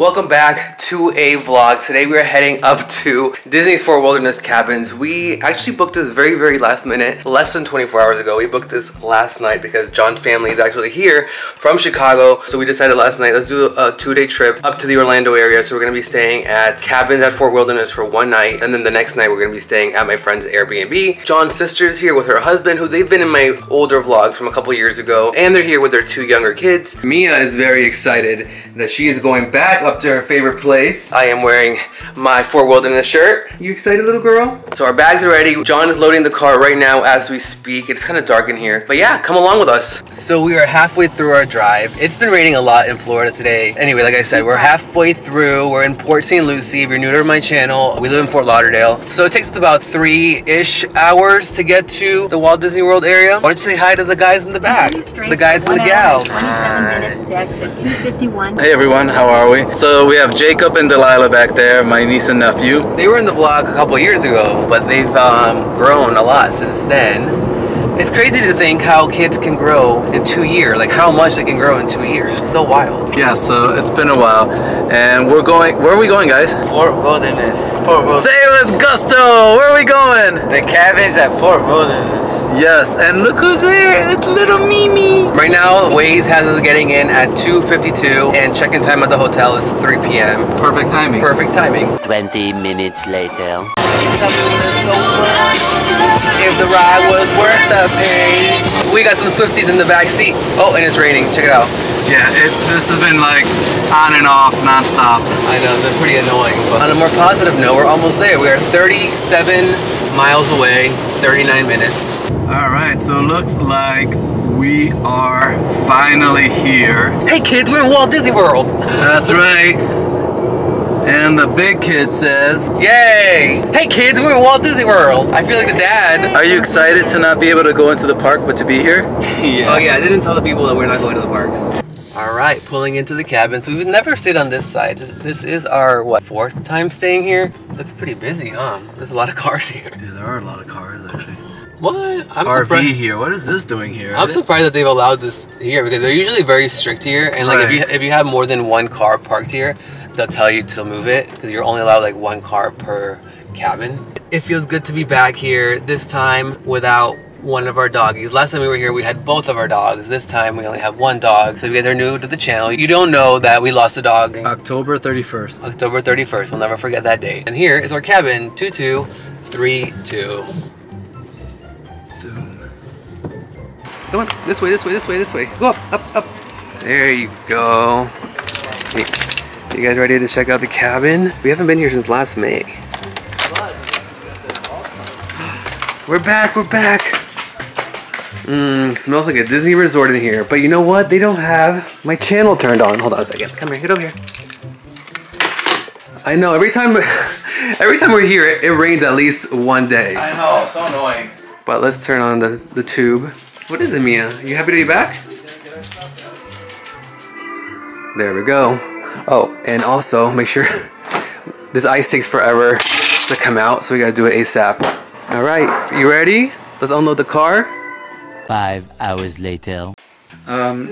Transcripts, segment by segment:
Welcome back to a vlog. Today we are heading up to Disney's Fort Wilderness Cabins. We actually booked this very, very last minute, less than 24 hours ago. We booked this last night because John's family is actually here from Chicago. So we decided last night, let's do a two-day trip up to the Orlando area. So we're gonna be staying at cabins at Fort Wilderness for one night. And then the next night we're gonna be staying at my friend's Airbnb. John's sister is here with her husband, who they've been in my older vlogs from a couple years ago. And they're here with their two younger kids. Mia is very excited that she is going back up to her favorite place. I am wearing my Fort Wilderness shirt. You excited, little girl? So our bags are ready. John is loading the car right now as we speak. It's kind of dark in here. But yeah, come along with us. So we are halfway through our drive. It's been raining a lot in Florida today. Anyway, like I said, we're halfway through. We're in Port St. Lucie. If you're new to my channel, we live in Fort Lauderdale. So it takes us about three-ish hours to get to the Walt Disney World area. Why don't you say hi to the guys in the back? The guys and the gals. 27 minutes to exit 251. Hey everyone, how are we? So we have Jacob and Delilah back there, my niece and nephew. They were in the vlog a couple years ago, but they've um, grown a lot since then. It's crazy to think how kids can grow in two years, like how much they can grow in two years. It's so wild. Yeah, so it's been a while. And we're going, where are we going guys? Fort Wilderness. Fort Wilderness. Say it with gusto! Where are we going? The cabins at Fort Wilderness. Yes, and look who's there! It's little Mimi! Right now, Waze has us getting in at 2.52 and check-in time at the hotel is 3 p.m. Perfect timing. Perfect timing. 20 minutes later. If the ride was worth the pain. We got some Swifties in the back seat. Oh, and it's raining. Check it out. Yeah, it, this has been like on and off, non-stop. I know, they're pretty annoying. But on a more positive note, we're almost there. We are 37 miles away, 39 minutes. All right, so it looks like we are finally here. Hey kids, we're in Walt Disney World. That's right. And the big kid says, Yay! Hey kids, we're in Walt Disney World. I feel like the dad. Are you excited to not be able to go into the park but to be here? Oh yeah, I didn't tell the people that we're not going to the parks. All right, pulling into the cabin. So we've never stayed on this side. This is our, what, fourth time staying here? Looks pretty busy, huh? There's a lot of cars here. Yeah, there are a lot of cars actually. What? I'm RV surprised. here. What is this doing here? I'm surprised that they've allowed this here because they're usually very strict here. And like if you if you have more than one car parked here, they'll tell you to move it because you're only allowed like one car per cabin. It feels good to be back here this time without one of our doggies. Last time we were here, we had both of our dogs. This time we only have one dog. So if you guys are new to the channel, you don't know that we lost a dog. October 31st. October 31st. We'll never forget that date. And here is our cabin 2232. Come on, this way, this way, this way, this way. Go up, up, up. There you go. Hey, You guys ready to check out the cabin? We haven't been here since last May. We're back, we're back. Mmm, smells like a Disney resort in here. But you know what? They don't have my channel turned on. Hold on a second. Come here, get over here. I know, every time every time we're here, it, it rains at least one day. I know, so annoying. But let's turn on the, the tube. What is it, Mia? You happy to be back? There we go. Oh, and also make sure this ice takes forever to come out, so we gotta do it ASAP. All right, you ready? Let's unload the car. Five hours later. Um,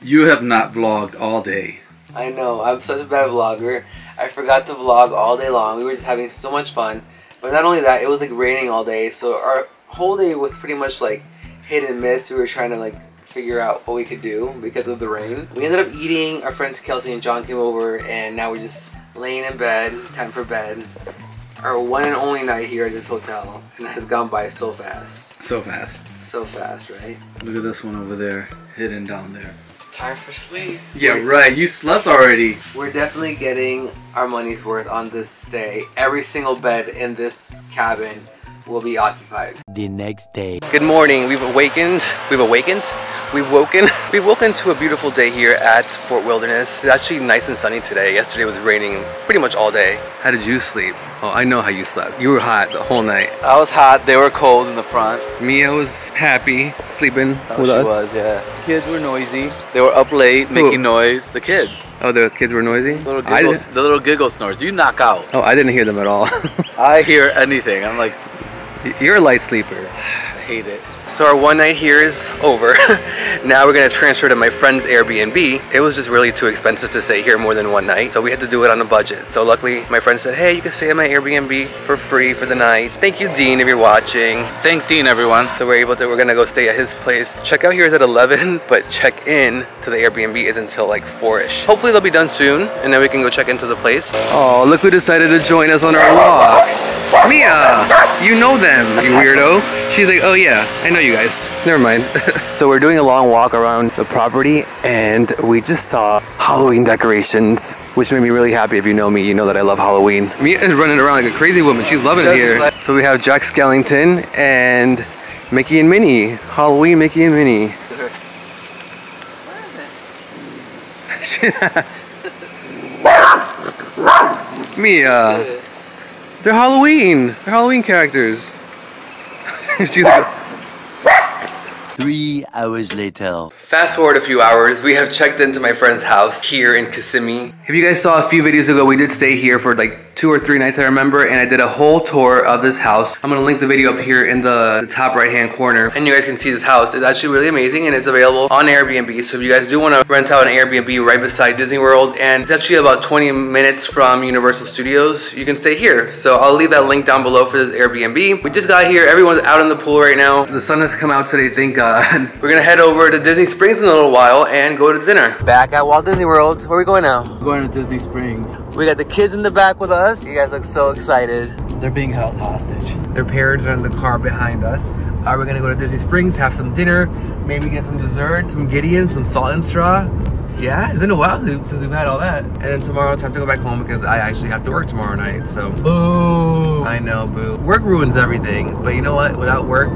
you have not vlogged all day. I know, I'm such a bad vlogger. I forgot to vlog all day long. We were just having so much fun. But not only that, it was like raining all day, so our whole day was pretty much like hit and miss. We were trying to like figure out what we could do because of the rain. We ended up eating, our friends Kelsey and John came over, and now we're just laying in bed, time for bed. Our one and only night here at this hotel, and it has gone by so fast. So fast. So fast, right? Look at this one over there, hidden down there. Time for sleep. Yeah, right. You slept already. We're definitely getting our money's worth on this stay. Every single bed in this cabin will be occupied. The next day. Good morning. We've awakened. We've awakened. We've woken. We've woken to a beautiful day here at Fort Wilderness. It's actually nice and sunny today. Yesterday was raining pretty much all day. How did you sleep? Oh, I know how you slept. You were hot the whole night. I was hot. They were cold in the front. Mia was happy sleeping oh, with she us. was, yeah. Kids were noisy. They were up late making noise. The kids. Oh, the kids were noisy. Little giggles, the little giggle snores. You knock out. oh, I didn't hear them at all. I hear anything. I'm like, You're a light sleeper. I hate it. So our one night here is over. now we're gonna transfer to my friend's Airbnb. It was just really too expensive to stay here more than one night, so we had to do it on a budget. So luckily, my friend said, hey, you can stay at my Airbnb for free for the night. Thank you, Dean, if you're watching. Thank Dean, everyone. So we're able to, we're gonna go stay at his place. Check out here is at 11, but check in to the Airbnb is until like 4-ish. Hopefully they'll be done soon, and then we can go check into the place. Oh, look who decided to join us on our walk. Mia, you know them, you weirdo. She's like, oh yeah, I know you guys. Never mind. so we're doing a long walk around the property and we just saw Halloween decorations, which made me really happy. If you know me, you know that I love Halloween. Mia is running around like a crazy woman. She's loving it here. So we have Jack Skellington and Mickey and Minnie. Halloween Mickey and Minnie. Where is it? Mia. They're Halloween. They're Halloween characters. She's like, Three hours later. Fast forward a few hours, we have checked into my friend's house here in Kissimmee. If you guys saw a few videos ago, we did stay here for like two or three nights I remember and I did a whole tour of this house. I'm gonna link the video up here in the, the top right hand corner and you guys can see this house. It's actually really amazing and it's available on Airbnb. So if you guys do wanna rent out an Airbnb right beside Disney World and it's actually about 20 minutes from Universal Studios, you can stay here. So I'll leave that link down below for this Airbnb. We just got here, everyone's out in the pool right now. The sun has come out today, thank God. We're gonna head over to Disney Springs in a little while and go to dinner. Back at Walt Disney World. Where are we going now? We're going to Disney Springs. We got the kids in the back with us. You guys look so excited. They're being held hostage. Their parents are in the car behind us. Uh, we're gonna go to Disney Springs, have some dinner, maybe get some dessert, some Gideon, some salt and straw. Yeah, it's been a while since we've had all that. And then tomorrow, time to go back home because I actually have to work tomorrow night. So, boo. I know, boo. Work ruins everything, but you know what? Without work,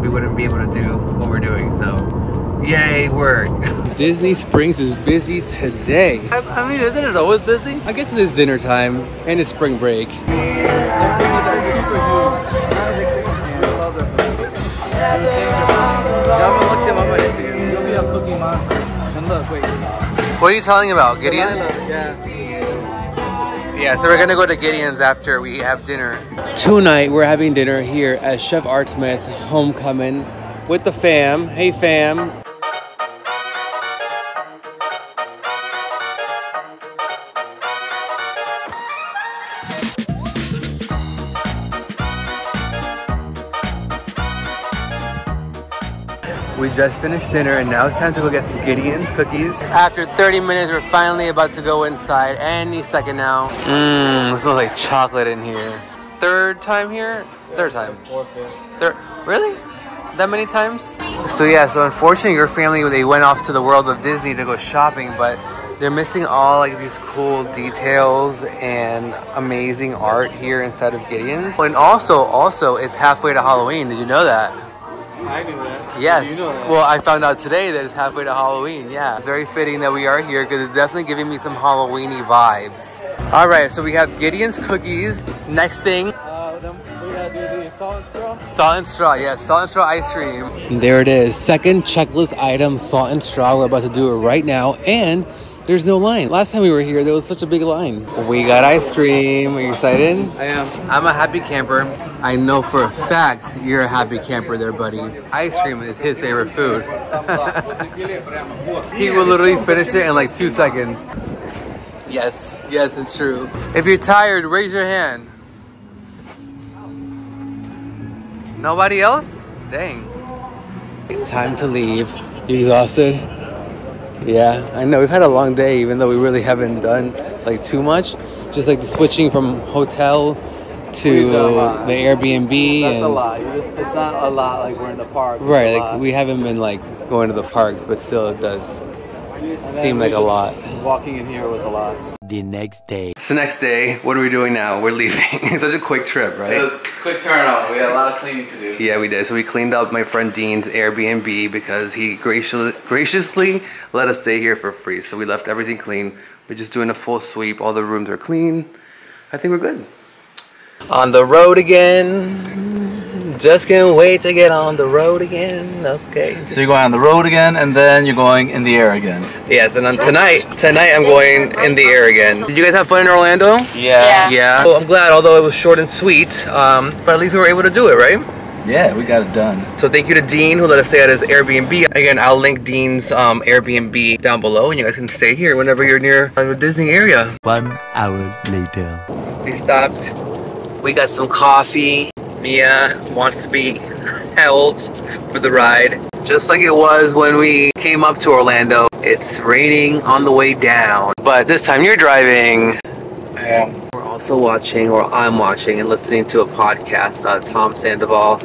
we wouldn't be able to do what we're doing. So, yay, work. Disney Springs is busy today. I, I mean, isn't it always busy? I guess it is dinner time and it's spring break. You'll be a cookie monster. And look, wait. What are you telling about? Gideon's? Yeah. Yeah, so we're gonna go to Gideon's after we have dinner. Tonight we're having dinner here at Chef Art Smith Homecoming with the fam. Hey fam. Just finished dinner and now it's time to go get some Gideon's cookies. After 30 minutes, we're finally about to go inside any second now. Mmm, it smells like chocolate in here. Third time here? Third time. Third, really? That many times? So yeah, so unfortunately your family, they went off to the world of Disney to go shopping, but they're missing all like these cool details and amazing art here inside of Gideon's. And also, also, it's halfway to Halloween. Did you know that? I knew that. Yes. Well, I found out today that it's halfway to Halloween. Yeah. Very fitting that we are here because it's definitely giving me some Halloweeny vibes. All right, so we have Gideon's cookies. Next thing, Uh, then we gotta do the salt and straw. salt and straw. Yeah, salt and straw ice cream. There it is. Second checklist item, salt and straw. We're about to do it right now, and there's no line. Last time we were here, there was such a big line. We got ice cream. Are you excited? I am. I'm a happy camper. I know for a fact you're a happy camper there, buddy. Ice cream is his favorite food. he will literally finish it in like two seconds. Yes, yes, it's true. If you're tired, raise your hand. Nobody else? Dang. Time to leave. You exhausted? Yeah, I know. We've had a long day, even though we really haven't done like too much. Just like the switching from hotel to We've done a lot. the Airbnb That's and a lot. Just, it's not a lot like we're in the park. It's right. Like we haven't been like going to the parks, but still it does seem like a lot. Walking in here was a lot. The next day. It's the next day. What are we doing now? We're leaving. it's such a quick trip, right? It was a quick turnaround. We had a lot of cleaning to do. Yeah, we did. So we cleaned up my friend Dean's Airbnb because he gracious, graciously let us stay here for free. So we left everything clean. We're just doing a full sweep. All the rooms are clean. I think we're good. On the road again. Just can't wait to get on the road again. Okay. So you're going on the road again, and then you're going in the air again. Yes, and on tonight, tonight I'm going in the air again. Did you guys have fun in Orlando? Yeah. Yeah. Well, I'm glad, although it was short and sweet, um, but at least we were able to do it, right? Yeah, we got it done. So thank you to Dean who let us stay at his Airbnb. Again, I'll link Dean's um, Airbnb down below and you guys can stay here whenever you're near uh, the Disney area. One hour later. We stopped. We got some coffee. Mia wants to be held for the ride. Just like it was when we came up to Orlando. It's raining on the way down. But this time you're driving. We're also watching, or I'm watching and listening to a podcast, uh, Tom Sandoval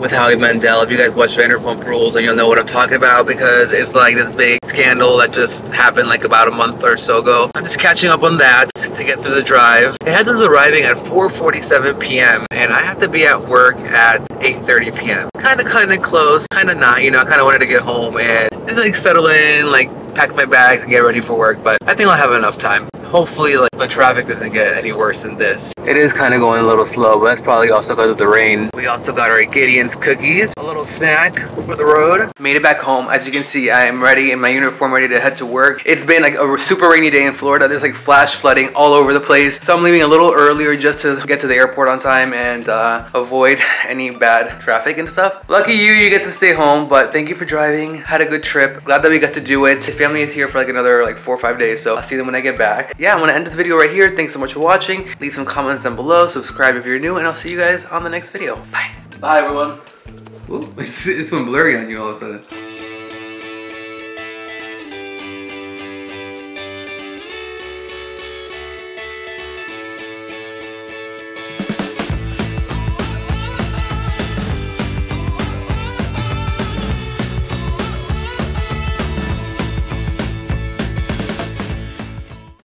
with Howie Mandel. If you guys watch Vanderpump Rules, and you'll know what I'm talking about because it's like this big scandal that just happened like about a month or so ago. I'm just catching up on that to get through the drive. It has us arriving at 4:47 p.m. and I have to be at work at 8:30 p.m. Kind of, kind of close, kind of not. You know, I kind of wanted to get home and just like settle in, like pack my bags and get ready for work. But I think I'll have enough time. Hopefully, like the traffic doesn't get any worse than this. It is kind of going a little slow, but that's probably also because of the rain. We also got our Gideon's cookies, a little snack for the road. Made it back home. As you can see, I am ready in my uniform, ready to head to work. It's been like a super rainy day in Florida. There's like flash flooding all over the place. So I'm leaving a little earlier just to get to the airport on time and uh, avoid any bad traffic and stuff. Lucky you, you get to stay home, but thank you for driving. Had a good trip. Glad that we got to do it. The family is here for like another like four or five days, so I'll see them when I get back. Yeah, I'm gonna end this video right here. Thanks so much for watching. Leave some comments down below. Subscribe if you're new, and I'll see you guys on the next video. Bye. Bye, everyone. Ooh, it's, it's been blurry on you all of a sudden.